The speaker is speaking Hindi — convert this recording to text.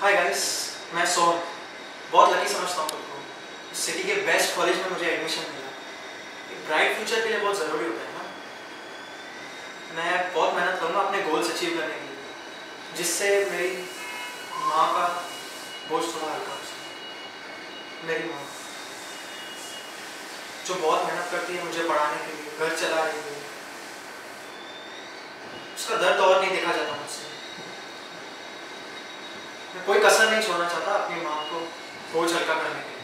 हाय गाइस मैं सोहन। बहुत लकी समझता हूँ खुद को इस सिटी के बेस्ट कॉलेज में मुझे एडमिशन मिला। एक ब्राइट फ्यूचर के लिए बहुत ज़रूरी होता है ना? मैं बहुत मेहनत करूँगा अपने गोल्स अचीव करने के लिए, जिससे मेरी माँ का बोझ थोड़ा हल्का हो मेरी माँ, जो बहुत मेहनत करती है मुझे पढ़ाने के लिए, घर चला रही है। उसका दर्द और नहीं देखा जाता। मैं कोई कसर नहीं छोड़ना चाहता अपनी माँ को बोझ हल्का करने के